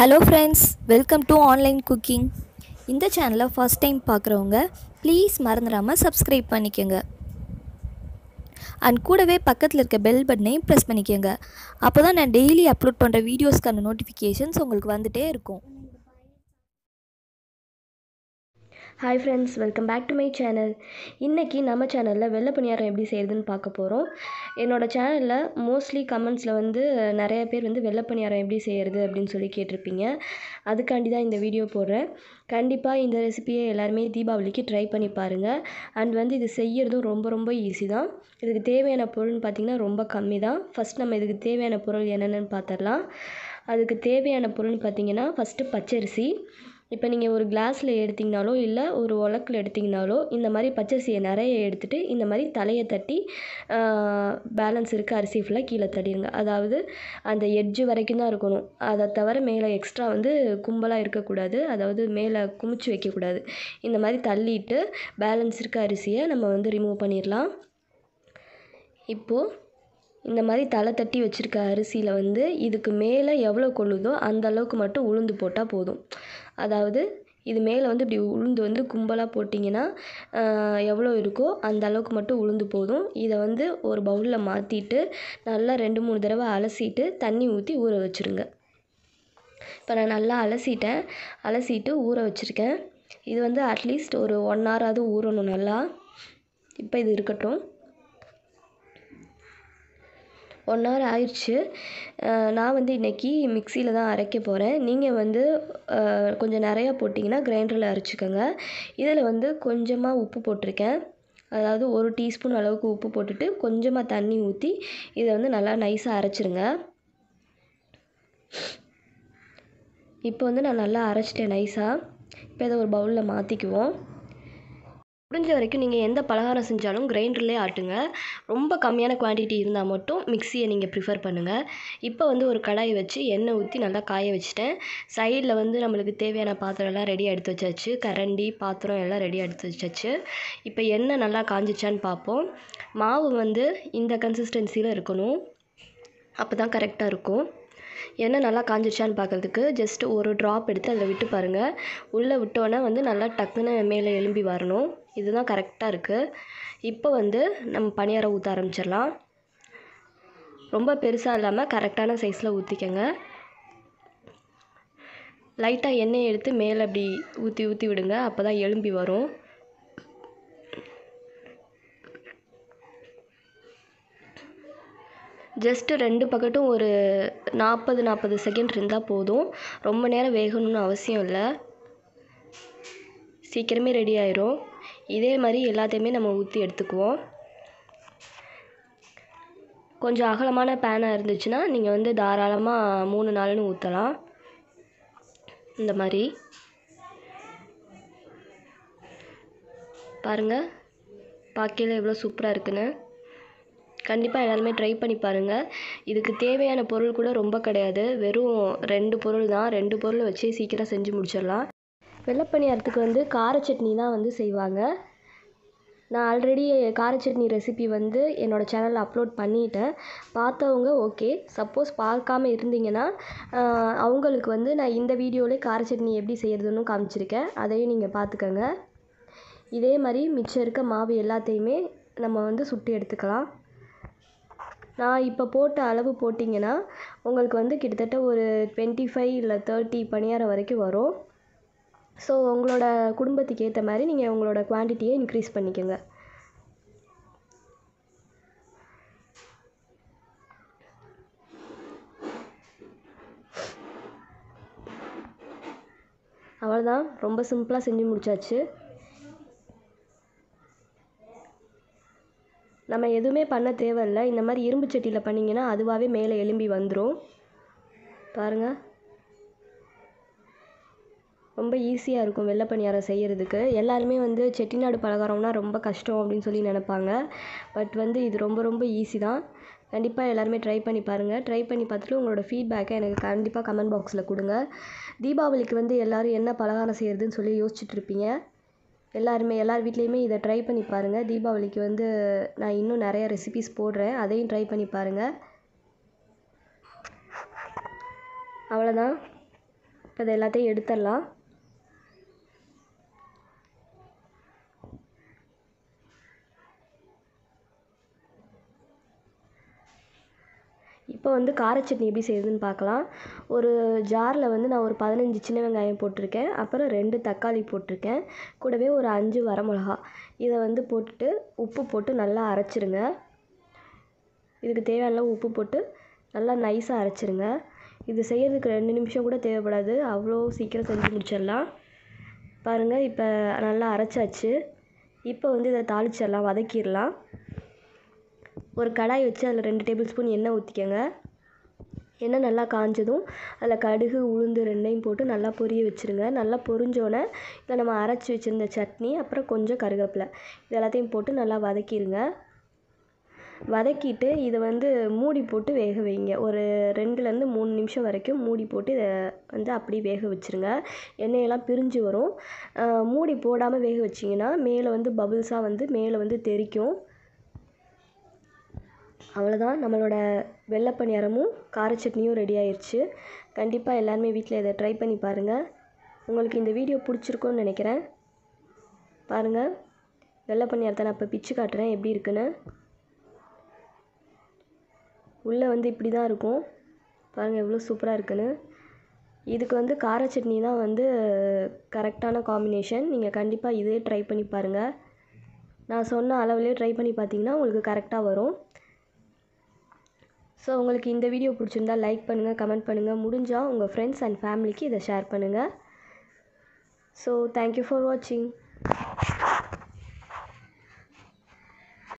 Hello friends welcome to online cooking இந்த சேனலை first time பார்க்குறவங்க ப்ளீஸ் மறந்துடாமல் சப்ஸ்கிரைப் பண்ணிக்கோங்க. அண்ட் கூடவே பக்கத்தில் இருக்க பெல் பட்டனையும் ப்ரெஸ் பண்ணிக்கோங்க. அப்போ தான் நான் டெய்லி அப்லோட் பண்ணுற வீடியோஸ்க்கான நோட்டிஃபிகேஷன்ஸ் உங்களுக்கு வந்துகிட்டே இருக்கும். Hi friends welcome back to my channel இன்றைக்கி நம்ம சேனலில் வெள்ளை பணியாரம் எப்படி செய்கிறதுன்னு பார்க்க போகிறோம் என்னோடய சேனலில் மோஸ்ட்லி கமெண்ட்ஸில் வந்து நிறைய பேர் வந்து வெள்ளை பணியாரம் எப்படி செய்கிறது அப்படின்னு சொல்லி கேட்டிருப்பீங்க. அதுக்காண்டி தான் இந்த வீடியோ போடுறேன். கண்டிப்பாக இந்த ரெசிபியை எல்லாருமே தீபாவளிக்கு ட்ரை பண்ணி பாருங்கள் அண்ட் வந்து இது செய்கிறதும் ரொம்ப ரொம்ப ஈஸி தான். இதுக்கு தேவையான பொருள்னு பார்த்திங்கன்னா ரொம்ப கம்மி தான். ஃபஸ்ட் நம்ம இதுக்கு தேவையான பொருள் என்னென்னு பார்த்துடலாம் அதுக்கு தேவையான பொருள்னு பார்த்திங்கன்னா ஃபஸ்ட்டு பச்சரிசி. இப்போ நீங்கள் ஒரு கிளாஸில் எடுத்திங்கனாலோ இல்லை ஒரு உலக்கில் எடுத்திங்கனாலோ இந்த மாதிரி பச்சரிசியை நிறைய எடுத்துகிட்டு இந்த மாதிரி தலையை தட்டி பேலன்ஸ் இருக்க அரிசி ஃபுல்லாக கீழே தட்டிடுங்க அதாவது அந்த எட்ஜு வரைக்கும் தான் இருக்கணும். அதை தவிர மேலே எக்ஸ்ட்ரா வந்து கும்பலாக இருக்கக்கூடாது. அதாவது மேலே குமிச்சு வைக்கக்கூடாது. இந்த மாதிரி தள்ளிட்டு பேலன்ஸ் இருக்க அரிசியை நம்ம வந்து ரிமூவ் பண்ணிடலாம். இப்போது இந்த மாதிரி தலை தட்டி வச்சுருக்க அரிசியில் வந்து இதுக்கு மேலே எவ்வளோ கொள்ளுதோ அந்த அளவுக்கு மட்டும் உளுந்து போட்டால் போதும். அதாவது இது மேலே வந்து இப்படி உளுந்து வந்து கும்பலாக போட்டிங்கன்னா எவ்வளோ இருக்கோ அந்த அளவுக்கு மட்டும் உளுந்து போதும். இதை வந்து ஒரு பவுலில் மாற்றிட்டு நல்லா ரெண்டு மூணு தடவை அலசிட்டு தண்ணி ஊற்றி ஊற வச்சுருங்க. இப்போ நான் நல்லா அலசிட்டேன். அலசிட்டு ஊற வச்சுருக்கேன். இது வந்து அட்லீஸ்ட் ஒரு ஒன் ஹவராவது ஊறணும் நல்லா. இப்போ இது இருக்கட்டும். ஒன் ஹவர் ஆயிடுச்சு. நான் வந்து இன்றைக்கி மிக்சியில் தான் அரைக்க போகிறேன் நீங்கள் வந்து கொஞ்சம் நிறையா போட்டிங்கன்னா கிரைண்டரில் அரைச்சிக்கோங்க. இதில் வந்து கொஞ்சமாக உப்பு போட்டிருக்கேன். அதாவது ஒரு டீஸ்பூன் அளவுக்கு உப்பு போட்டுட்டு கொஞ்சமாக தண்ணி ஊற்றி இதை வந்து நல்லா நைஸாக அரைச்சிருங்க. இப்போ வந்து நான் நல்லா அரைச்சிட்டேன் நைஸாக இப்போ இதை ஒரு பவுலில் மாற்றிக்குவோம் முடிஞ்ச வரைக்கும் நீங்கள் எந்த பலகாரம் செஞ்சாலும் கிரைண்டர்லேயே ஆட்டுங்க. ரொம்ப கம்மியான குவான்டிட்டி இருந்தால் மட்டும் மிக்சியை நீங்கள் ப்ரிஃபர் பண்ணுங்கள் இப்போ வந்து ஒரு கடாயை வச்சு எண்ணெய் ஊற்றி நல்லா காய வச்சுட்டேன். சைடில் வந்து நம்மளுக்கு தேவையான பாத்திரம் எல்லாம் ரெடியாக எடுத்து வச்சாச்சு. கரண்டி பாத்திரம் எல்லாம் ரெடியாக எடுத்து வச்சாச்சு. இப்போ எண்ணெய் நல்லா காஞ்சிச்சான்னு பார்ப்போம். மாவு வந்து இந்த கன்சிஸ்டன்சியில் இருக்கணும். அப்போ தான் கரெக்டாக இருக்கும். எண்ணெய் நல்லா காஞ்சிருச்சான்னு பார்க்குறதுக்கு ஜஸ்ட் ஒரு ட்ராப் எடுத்து அதில் விட்டு பாருங்கள் உள்ளே விட்டோன்னே வந்து நல்லா டக்குன்னு மேலே எலும்பி வரணும். இதுதான் கரெக்டாக இருக்குது இப்போ வந்து நம்ம பணியாரம் ஊற்ற ஆரம்பிச்சிடலாம். ரொம்ப பெருசாக இல்லாமல் கரெக்டான சைஸில் ஊற்றிக்கங்க லைட்டாக எண்ணெய் எடுத்து மேலே அப்படி ஊற்றி ஊற்றி விடுங்க. அப்போ தான் எலும்பி வரும். ஜஸ்ட்டு ரெண்டு பக்கட்டும் ஒரு நாற்பது நாற்பது செகண்ட் இருந்தால் போதும். ரொம்ப நேரம் வேகணும்னு அவசியம் இல்லை. சீக்கிரமே ரெடி ஆயிரும். இதே மாதிரி எல்லாத்தையுமே நம்ம ஊற்றி எடுத்துக்குவோம். கொஞ்சம் அகலமான பேனாக இருந்துச்சுன்னா நீங்கள் வந்து தாராளமாக மூணு நாளுன்னு ஊற்றலாம் இந்த மாதிரி. பாருங்கள் பார்க்கையில் எவ்வளோ சூப்பராக இருக்குன்னு. கண்டிப்பாக எல்லாருமே ட்ரை பண்ணி பாருங்கள் இதுக்கு தேவையான பொருள் கூட ரொம்ப கிடையாது. வெறும் ரெண்டு பொருள் தான். ரெண்டு பொருள் வச்சு சீக்கிரம் செஞ்சு முடிச்சிடலாம். வெள்ளப்பணியாரத்துக்கு வந்து கார சட்னி தான் வந்து செய்வாங்க. நான் ஆல்ரெடி கார சட்னி ரெசிபி வந்து என்னோடய சேனலில் அப்லோட் பண்ணிட்டேன். பார்த்தவங்க ஓகே சப்போஸ் பார்க்காம இருந்தீங்கன்னா அவங்களுக்கு வந்து நான் இந்த வீடியோவிலே கார சட்னி எப்படி செய்கிறதுன்னு காமிச்சிருக்கேன். அதையும் நீங்கள் பார்த்துக்கோங்க. இதே மாதிரி மிச்சம் இருக்க மாவு எல்லாத்தையுமே நம்ம வந்து சுட்டு எடுத்துக்கலாம். நான் இப்போ போட்ட அளவு போட்டிங்கன்னா உங்களுக்கு வந்து கிட்டத்தட்ட ஒரு டுவெண்ட்டி ஃபைவ் இல்லை தேர்ட்டி பணியாரம் வரைக்கும் வரும். ஸோ உங்களோட குடும்பத்துக்கு ஏற்ற மாதிரி நீங்கள் உங்களோட குவான்டிட்டியை இன்க்ரீஸ் பண்ணிக்கோங்க. அவ்வளோதான் ரொம்ப சிம்பிளாக செஞ்சு முடிச்சாச்சு. நம்ம எதுவுமே பண்ண தேவையில்ல. இந்த மாதிரி இரும்பு சட்டியில் பண்ணிங்கன்னா அதுவாகவே மேலே எலும்பி வந்துடும் பாருங்கள் ரொம்ப ஈஸியாக இருக்கும் வெள்ளை பணியாரம் செய்கிறதுக்கு எல்லாருமே வந்து செட்டிநாடு பலகாரம்னா ரொம்ப கஷ்டம் அப்படின்னு சொல்லி நினப்பாங்க. பட் வந்து இது ரொம்ப ரொம்ப ஈஸி தான். கண்டிப்பாக எல்லாருமே ட்ரை பண்ணி பாருங்கள் ட்ரை பண்ணி பார்த்துட்டு உங்களோட ஃபீட்பேக்கை எனக்கு கண்டிப்பாக கமெண்ட் பாக்ஸில் கொடுங்க. தீபாவளிக்கு வந்து எல்லோரும் என்ன பலகாரம் செய்கிறதுன்னு சொல்லி யோசிச்சுட்ருப்பீங்க எல்லாருமே எல்லார் வீட்லேயுமே இதை ட்ரை பண்ணி பாருங்கள் தீபாவளிக்கு வந்து நான் இன்னும் நிறைய ரெசிபிஸ் போடுறேன். அதையும் ட்ரை பண்ணி பாருங்கள் அவ்வளோதான் இப்போ இதை எல்லாத்தையும் எடுத்துடலாம். இப்போ வந்து கார சட்னி எப்படி செய்யுதுன்னு பார்க்கலாம். ஒரு ஜாரில் வந்து நான் ஒரு பதினஞ்சு சின்ன வெங்காயம் போட்டிருக்கேன். அப்புறம் ரெண்டு தக்காளி போட்டிருக்கேன். கூடவே ஒரு அஞ்சு வரமிளகா இதை வந்து போட்டுட்டு உப்பு போட்டு நல்லா அரைச்சிருங்க. இதுக்கு தேவையான உப்பு போட்டு நல்லா நைஸாக அரைச்சிருங்க. இது செய்கிறதுக்கு ரெண்டு நிமிஷம் கூட தேவைப்படாது. அவ்வளோ சீக்கிரம் செஞ்சு முடிச்சிடலாம். பாருங்கள் இப்போ நல்லா அரைச்சாச்சு. இப்போ வந்து இதை தாளிச்சிடலாம் வதக்கிடலாம். ஒரு கடாய் வச்சு அதில் ரெண்டு டேபிள் ஸ்பூன் எண்ணெய் ஊற்றிக்கங்க. எண்ணெய் நல்லா காஞ்சதும் அதில் கடுகு உளுந்து ரெண்டையும் போட்டு நல்லா பொரிய வச்சுருங்க. நல்லா பொரிஞ்சோடனே இதை நம்ம அரைச்சி வச்சுருந்த சட்னி அப்புறம் கொஞ்சம் கருவேப்பிலை இது எல்லாத்தையும் போட்டு நல்லா வதக்கிடுங்க வதக்கிட்டு இதை வந்து மூடி போட்டு வேக வைங்க. ஒரு ரெண்டுலேருந்து மூணு நிமிஷம் வரைக்கும் மூடி போட்டு இதை வந்து அப்படியே வேக வச்சுருங்க. எண்ணெயெல்லாம் பிரிஞ்சு வரும். மூடி போடாமல் வேக வச்சிங்கன்னா மேலே வந்து பபுள்ஸாக வந்து மேலே வந்து தெறிக்கும் அவ்வளோதான் நம்மளோட வெள்ளை பணியாரமும் கார சட்னியும் ரெடி ஆயிடுச்சு கண்டிப்பாக எல்லாருமே வீட்டில் இதை ட்ரை பண்ணி பாருங்கள் உங்களுக்கு இந்த வீடியோ பிடிச்சிருக்குன்னு நினைக்கிறேன். பாருங்கள் வெள்ளை பணியாரத்தை நான் இப்போ பிச்சு காட்டுறேன் எப்படி இருக்குன்னு. உள்ளே வந்து இப்படி தான் இருக்கும். பாருங்கள் எவ்வளோ சூப்பராக இருக்குன்னு. இதுக்கு வந்து கார சட்னி தான் வந்து கரெக்டான காம்பினேஷன் நீங்கள் கண்டிப்பாக இதே ட்ரை பண்ணி பாருங்கள் நான் சொன்ன அளவுலேயே ட்ரை பண்ணி பார்த்தீங்கன்னா உங்களுக்கு கரெக்டாக வரும். ஸோ உங்களுக்கு இந்த வீடியோ பிடிச்சிருந்தா லைக் பண்ணுங்கள் கமெண்ட் பண்ணுங்கள் முடிஞ்சால் உங்கள் ஃப்ரெண்ட்ஸ் அண்ட் ஃபேமிலிக்கு இதை ஷேர் பண்ணுங்கள் ஸோ தேங்க்யூ ஃபார் வாட்சிங்